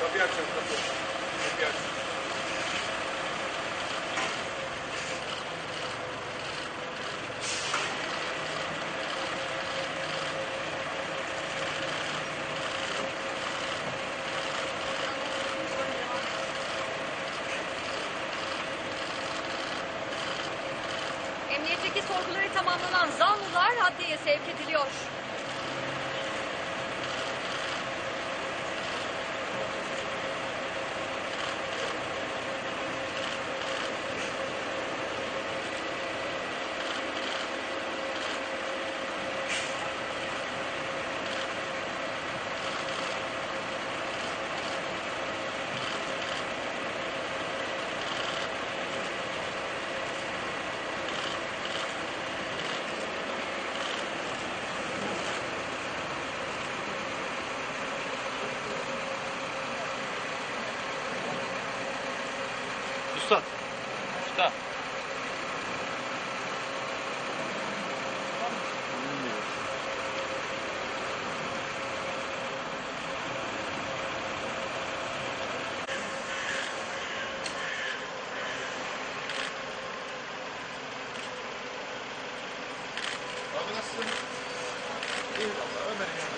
Kapıyı açın kapıyı. Kapıyı açın. Emniyetteki sorguları tamamlanan zanlılar adliyeye sevk ediliyor. Usta. Usta. Abi nasılsın? İyi valla Ömer'in yanında.